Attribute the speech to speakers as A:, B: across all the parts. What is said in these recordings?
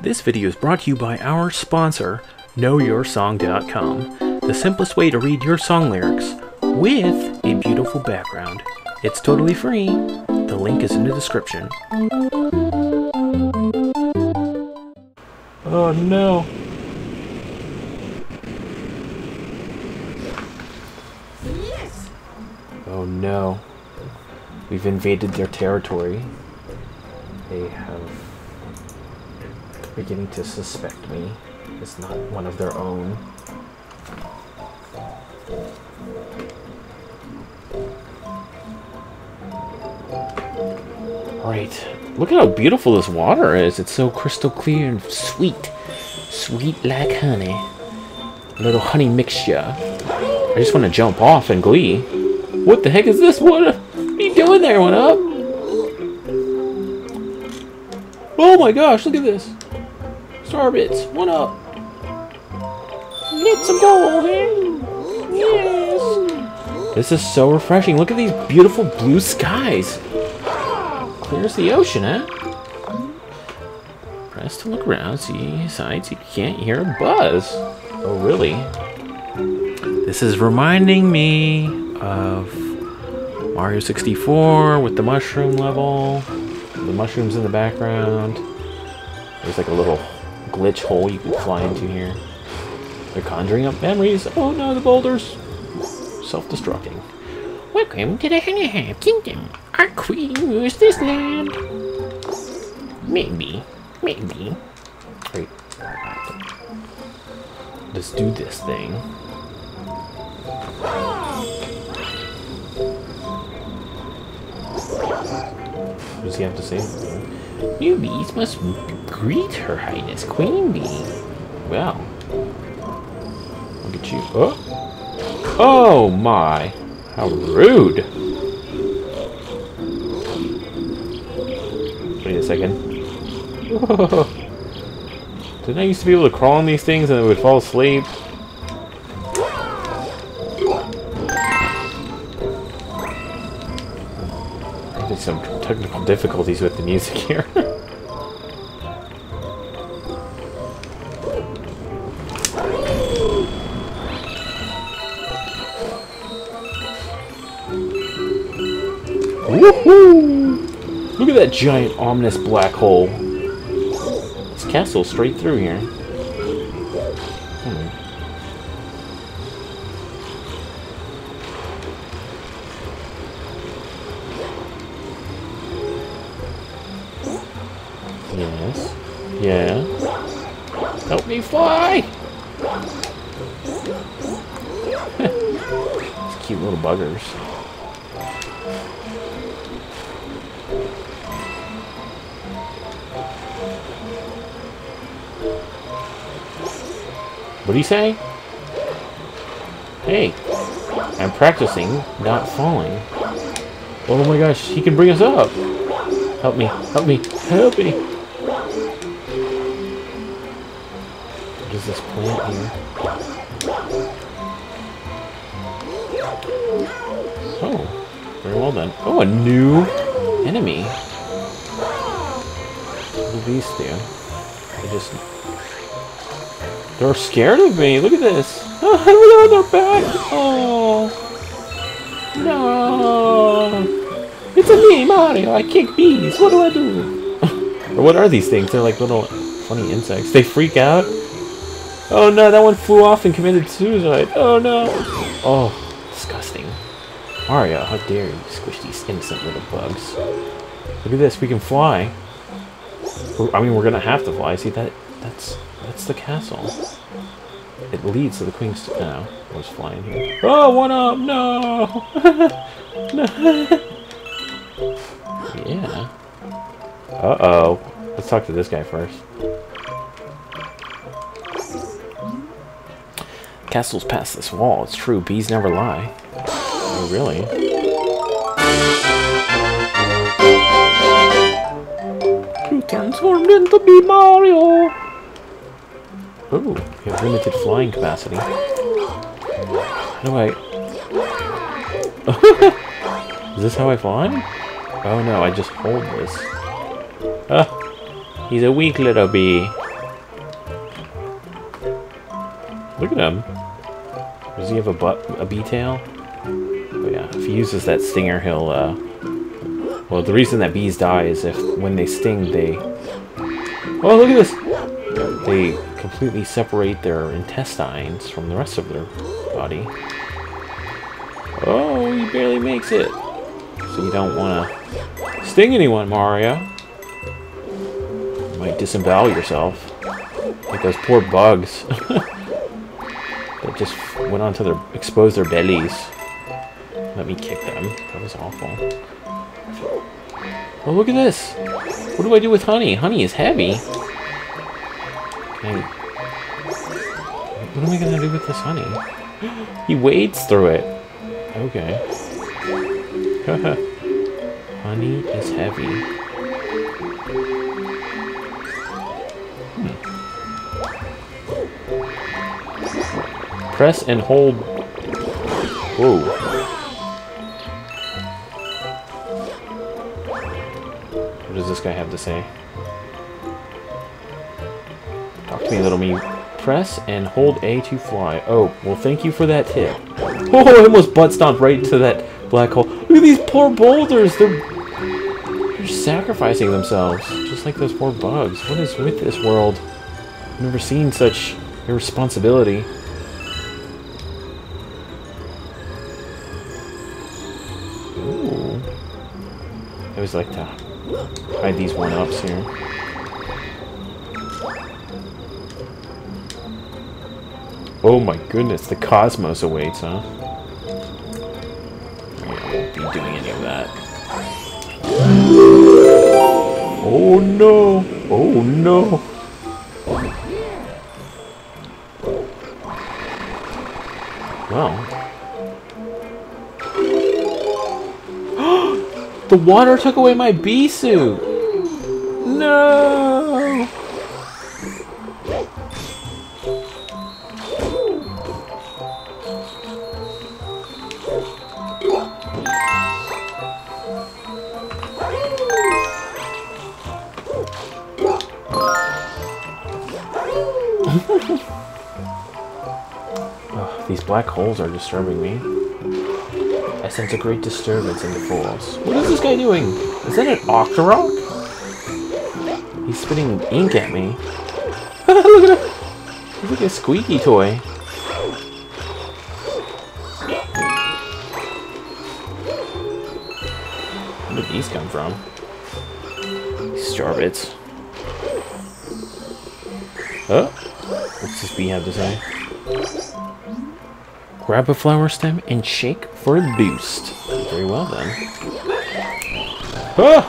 A: This video is brought to you by our sponsor, KnowYourSong.com, the simplest way to read your song lyrics with a beautiful background. It's totally free. The link is in the description. Oh no. Oh no. We've invaded their territory. They have beginning to suspect me as not one of their own. Right. Look at how beautiful this water is. It's so crystal clear and sweet. Sweet like honey. A little honey mixture. I just want to jump off in glee. What the heck is this? What, what are you doing there? What up? Oh my gosh, look at this. Starbits, what up? Get some gold? Yes. This is so refreshing. Look at these beautiful blue skies. Clear as the ocean, eh? Press to look around, see sights. You can't hear a buzz. Oh, really? This is reminding me of Mario 64 with the mushroom level. The mushrooms in the background. There's like a little glitch hole you can fly into here. They're conjuring up memories. Oh no, the boulders. Self-destructing. Welcome to the Hanahan Kingdom. Our queen rules this land. Maybe. Maybe. Wait. Let's do this thing. What does he have to say? Newbies must greet Her Highness Queen Bee. Well, look at you. Oh, oh my! How rude! Wait a second. Didn't I used to be able to crawl on these things and it would fall asleep? Some technical difficulties with the music here. Woohoo! Look at that giant, ominous black hole. This castle straight through here. Yes. Yeah. Help me fly! These cute little buggers. What do you say? Hey, I'm practicing not falling. Oh my gosh, he can bring us up. Help me, help me, help me. What is this plant here? Oh, very well done. Oh, a new enemy. What do these? They just they're scared of me. Look at this. Oh, their back. Oh. No. It's a me, Mario. I kick bees. What do I do? what are these things? They're like little funny insects. They freak out. Oh no, that one flew off and committed suicide. Oh no. Oh, disgusting. Mario, how dare you squish these innocent little bugs. Look at this. We can fly. I mean, we're to have to fly. See, that? that's that's the castle. It leads to the Queen's... No, I was flying here. Oh, one up! No! no! yeah. Uh-oh. Let's talk to this guy first. Castle's past this wall. It's true. Bees never lie. Oh, really? You transformed into Bee Mario! Ooh, you have limited flying capacity. How do I... Is this how I fly? Oh no, I just hold this. Ah, he's a weak little bee. Look at him. Does he have a butt, a bee tail? Oh yeah, if he uses that stinger, he'll, uh... Well, the reason that bees die is if, when they sting, they... Oh, look at this! They completely separate their intestines from the rest of their body. Oh, he barely makes it. So you don't want to sting anyone, Mario. You might disembowel yourself. Like those poor bugs. just went onto their, exposed their bellies. Let me kick them. That was awful. Oh, look at this. What do I do with honey? Honey is heavy. I... What am I to do with this honey? he wades through it. Okay. honey is heavy. Press and hold. Whoa. What does this guy have to say? Talk to me, little me. Press and hold A to fly. Oh, well, thank you for that tip. Oh, I almost butt stomped right into that black hole. Look at these poor boulders. They're sacrificing themselves, just like those poor bugs. What is with this world? I've never seen such irresponsibility. Always like to hide these one-ups here. Oh my goodness, the cosmos awaits, huh? I won't be doing any of that. Oh no! Oh no! Well. The water took away my bee suit! No! these black holes are disturbing me. Sense a great disturbance in the pools. What is this guy doing? Is that an Octorok? He's spitting ink at me. Look at him! He's like a squeaky toy. Where did these come from? Starbits. Oh, what's this bee have to say? Grab a flower stem and shake for a boost. Very well then. Ah!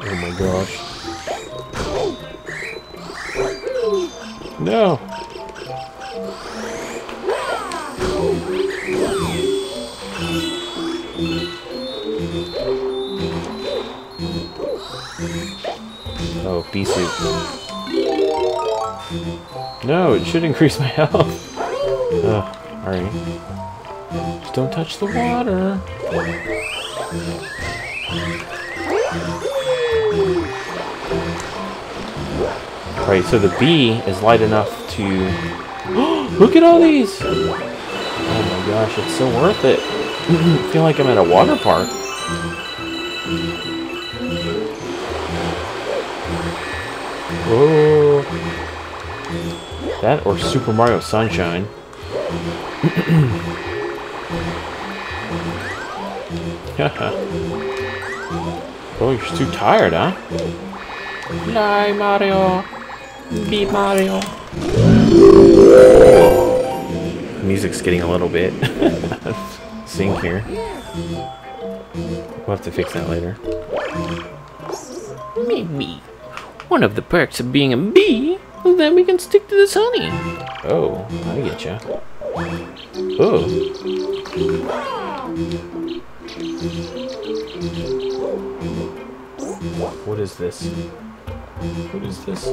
A: Oh my gosh. No! Oh, bee suit. No, it should increase my health. Alright. Just don't touch the water. Right, so the bee is light enough to... Look at all these! Oh my gosh, it's so worth it. I feel like I'm at a water park. Oh. That or Super Mario Sunshine. oh, you're too tired, huh? Fly, Mario. Beat Mario. Music's getting a little bit sync here. We'll have to fix that later. Maybe. One of the perks of being a bee is that we can stick to this honey. Oh, I get ya. Oh. What is this? What is this?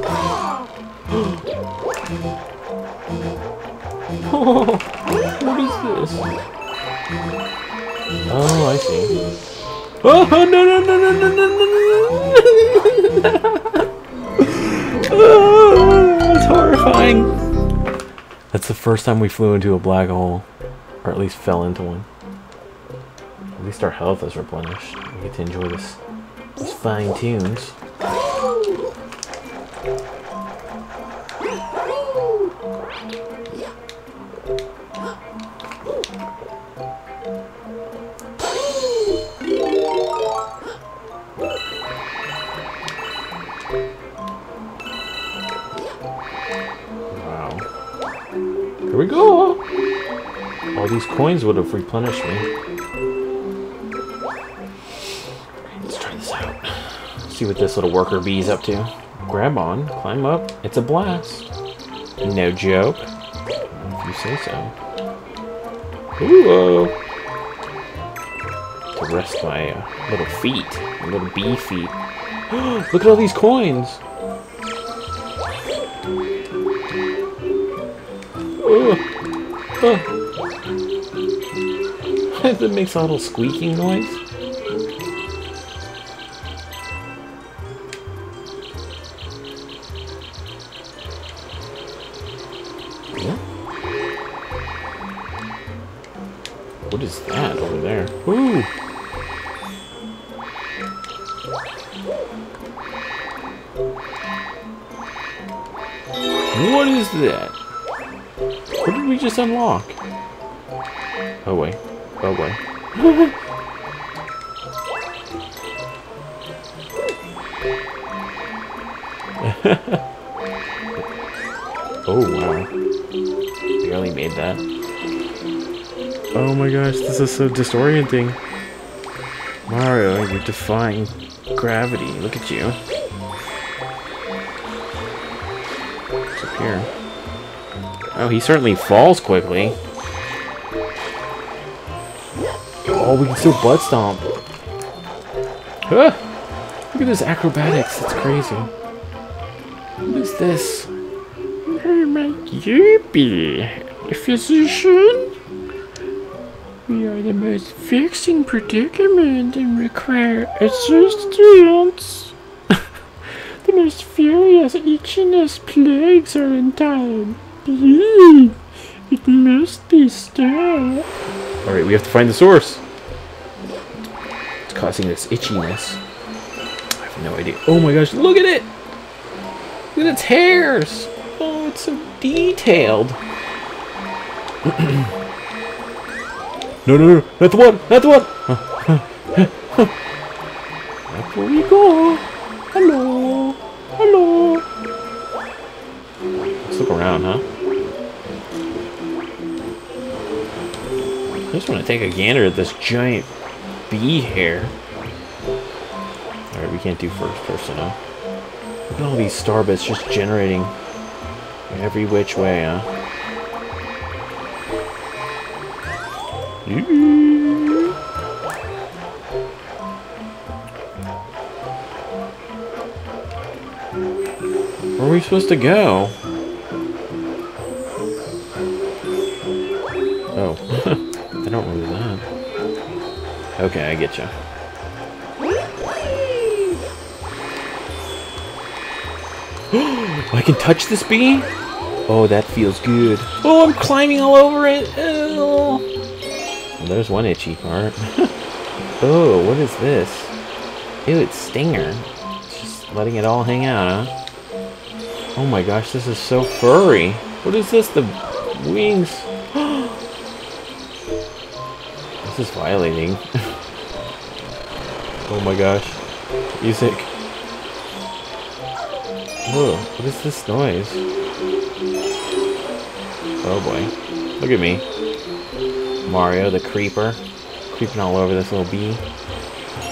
A: oh, what is this? Oh, I see. Oh, no, no, no, no, no, no, no, no. Oh. Terrifying. That's the first time we flew into a black hole. Or at least fell into one. At least our health is replenished. We get to enjoy this, these fine tunes. Here we go! All these coins would have replenished me. Let's try this out. See what this little worker bee is up to. Grab on, climb up. It's a blast. No joke. If you say so. Ooh! To rest my uh, little feet. My little bee feet. Look at all these coins! that makes a little squeaking noise. Yeah. What is that over there? Ooh! What is that? Just unlock? Oh wait. Oh boy. oh wow. Barely made that. Oh my gosh, this is so disorienting. Mario, you're defying gravity. Look at you. What's up here? Oh, he certainly falls quickly. Oh, we can still butt stomp. Huh. Look at this acrobatics. It's crazy. What is this? I'm a Yuppie. A physician? We are the most vexing predicament and require assistance. the most furious itchiness plagues our entire It must be stopped. Alright, we have to find the source It's causing this itchiness? I have no idea. Oh my gosh, look at it! Look at its hairs! Oh, it's so detailed. no, no, no, not the one! Not the one! Where we go! Hello! Hello! Let's look around, huh? I just want to take a gander at this giant bee hair. Alright, we can't do first person, huh? Look at all these star bits just generating every which way, huh? Where are we supposed to go? Okay, I get you. I can touch this bee? Oh, that feels good. Oh, I'm climbing all over it. Well, there's one itchy part. oh, what is this? Ew, it's Stinger. Just letting it all hang out, huh? Oh my gosh, this is so furry. What is this? The wings. this is violating. Oh my gosh. Music. Oh, what is this noise? Oh boy. Look at me. Mario, the creeper. Creeping all over this little bee.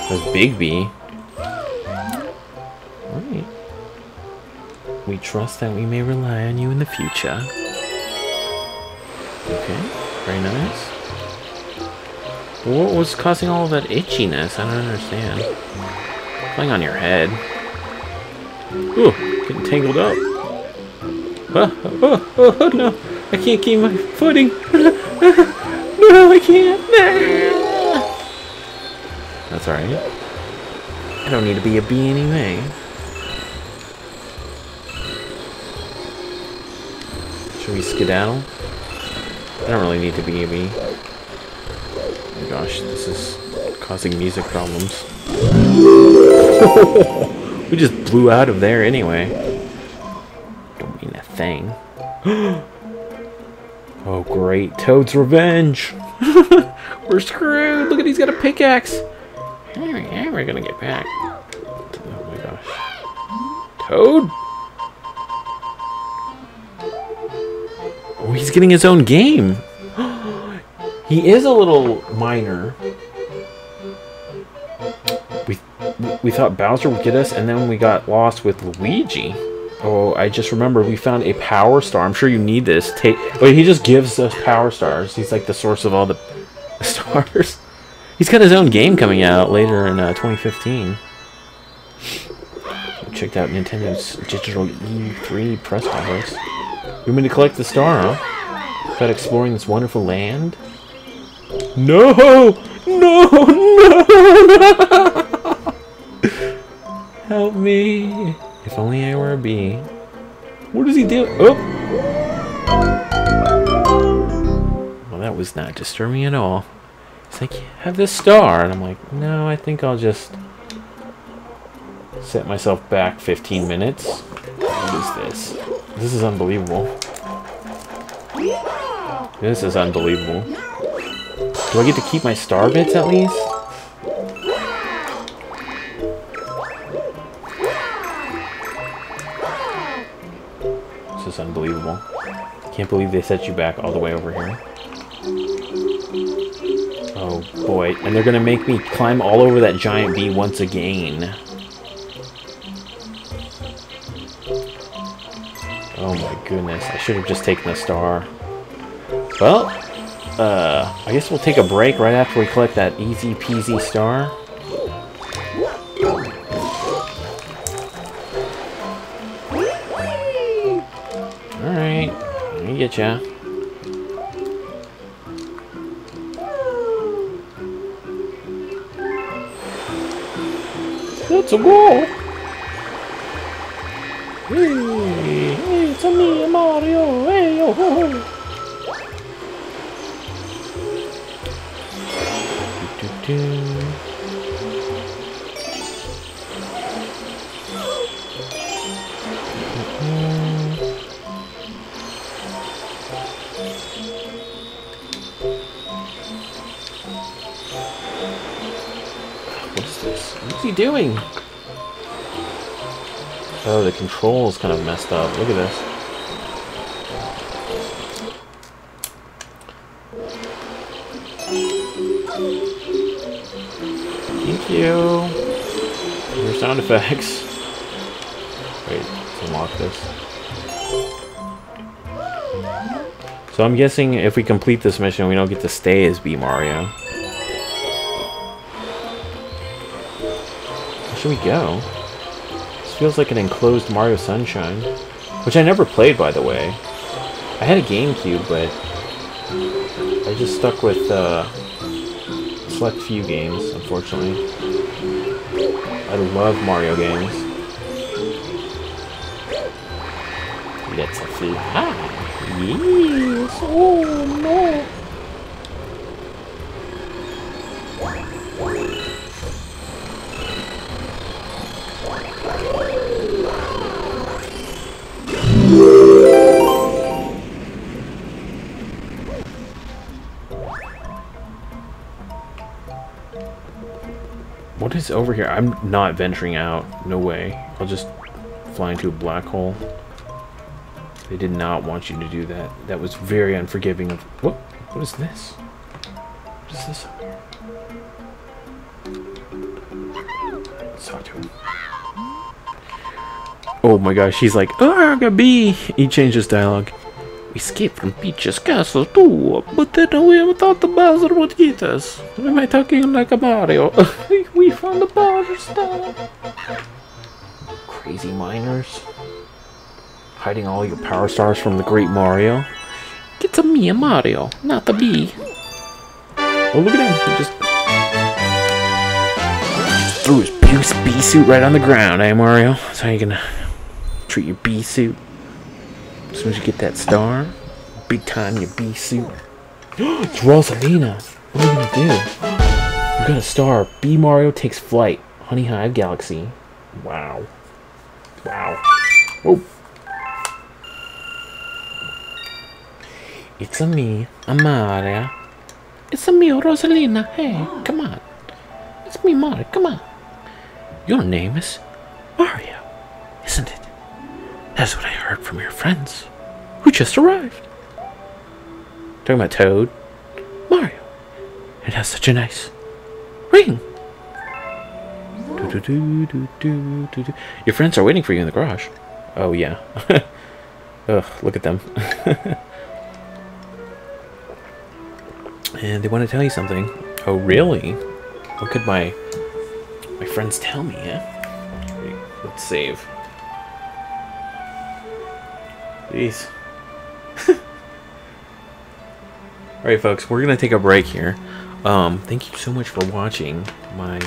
A: This big bee. Alright. We trust that we may rely on you in the future. Okay, very nice. What was causing all that itchiness? I don't understand. Playing on your head. Ooh, getting tangled up. Oh, oh, oh, oh no. I can't keep my footing. no, I can't. That's alright. I don't need to be a bee anyway. Should we skedaddle? I don't really need to be a bee. My gosh, this is causing music problems. we just blew out of there anyway. Don't mean a thing. oh great, Toad's revenge! We're screwed! Look at he's got a pickaxe! Yeah, we're gonna get back. Oh my gosh. Toad? Oh, he's getting his own game. He is a little minor. We, we thought Bowser would get us, and then we got lost with Luigi. Oh, I just remember we found a power star. I'm sure you need this. Take. but he just gives us power stars. He's like the source of all the stars. He's got his own game coming out later in uh, 2015. Checked out Nintendo's digital E3 press conference. You want me to collect the star, huh? About exploring this wonderful land? No! No! No! Help me! If only I were a bee. What does he do? Oh! Well, that was not disturbing at all. It's like, have this star. And I'm like, no, I think I'll just set myself back 15 minutes. What is this? This is unbelievable. This is unbelievable. Do I get to keep my star bits at least? This is unbelievable. Can't believe they set you back all the way over here. Oh boy, and they're gonna make me climb all over that giant bee once again. Oh my goodness, I should have just taken the star. Well, uh, I guess we'll take a break right after we collect that easy peasy star. Alright, let me get ya. Let's go! Hey, it's a me, Mario! Hey, yo! Do, do, do. Mm-mm. What is this? What's he doing? Oh, the controls kind of messed up. Look at this. You. Your sound effects. Wait, unlock this. So I'm guessing if we complete this mission, we don't get to stay as Bee Mario. Where should we go? This feels like an enclosed Mario Sunshine. Which I never played, by the way. I had a GameCube, but I just stuck with uh, select few games, unfortunately. I love Mario games. Let's fly. Yes. Oh no. Is over here? I'm not venturing out. No way. I'll just fly into a black hole. They did not want you to do that. That was very unforgiving of... What? What is this? What is this? Him. Oh my gosh, he's like, ah, Arga bee! He changed his dialogue. We escaped from Peach's castle too, but then we thought the Bowser would get us. Am I talking like a Mario? we found the Bowser star. Crazy miners. Hiding all your power stars from the great Mario. It's a me, a Mario, not the bee. Oh, look at him. He just threw his puce bee suit right on the ground, eh, Mario? That's how you gonna treat your bee suit. As soon as you get that star. big time your bee suit. it's Rosalina. What are you gonna do? You got a star. Bee Mario takes flight. Honey Hive Galaxy. Wow. Wow. Oh. It's a me, a Mario. It's a me, Rosalina. Hey, come on. It's me, Mario. Come on. Your name is Mario, isn't it? That's what I heard from your friends who just arrived. Talking about Toad. Mario. It has such a nice ring. Do, do, do, Your friends are waiting for you in the garage. Oh, yeah. Ugh, look at them. and they want to tell you something. Oh, really? What could my my friends tell me, yeah? Let's save. Jeez. Alright, folks, we're going to take a break here. Um, thank you so much for watching my...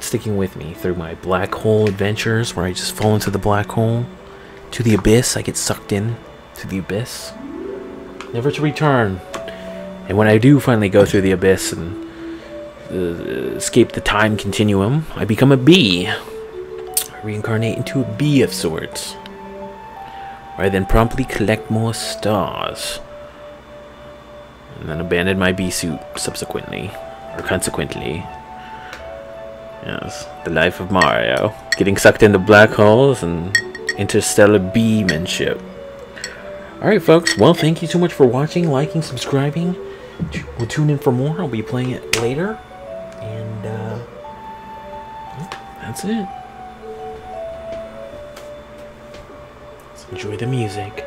A: Sticking with me through my black hole adventures where I just fall into the black hole. To the abyss, I get sucked in to the abyss. Never to return. And when I do finally go through the abyss and uh, escape the time continuum, I become a bee. I reincarnate into a bee of sorts. I then promptly collect more stars. And then abandoned my bee suit subsequently. Or consequently. Yes, the life of Mario. Getting sucked into black holes and interstellar beemanship. Alright folks, well thank you so much for watching, liking, subscribing. We'll tune in for more. I'll be playing it later. And uh, that's it. Enjoy the music.